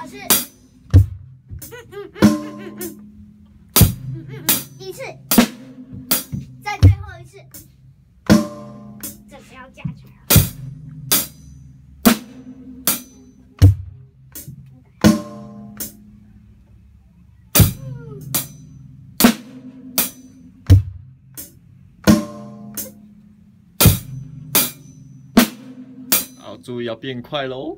老师，嗯嗯嗯嗯，一次，再最后一次，这不要加圈啊！好，注意要变快喽。